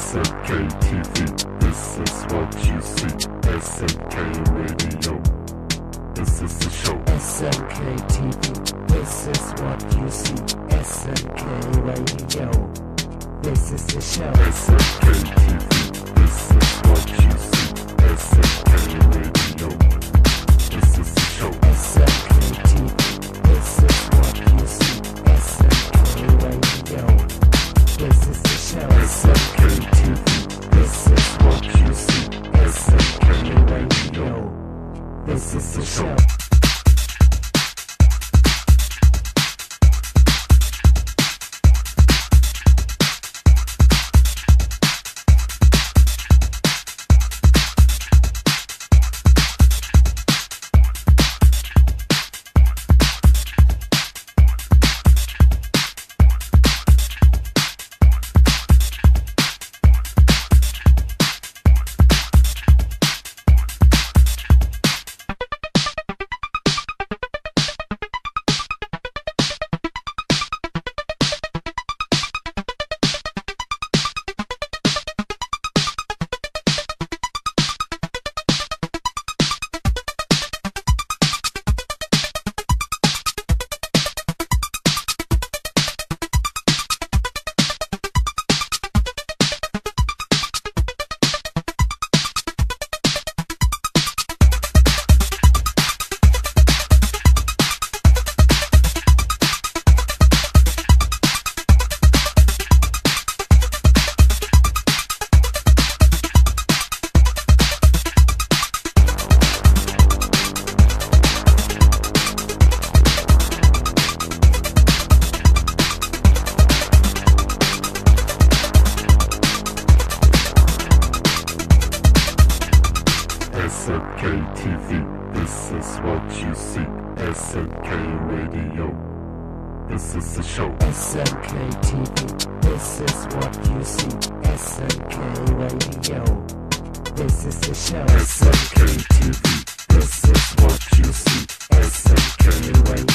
S&K TV, this is what you see. S&K Radio, this is the show. S&K TV, this is what you see. S&K Radio, this is the show. S&K TV, this is S&K TV. This is what you see. S&K Radio. This is the show. S&K TV, this is what you see. S&K Radio, this is the show. S&K TV. This is what you see. S&K Radio.